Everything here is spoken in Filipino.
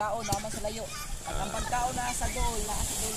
Tao naman sa layo. At ang pagkao na sa dool, na sa dool.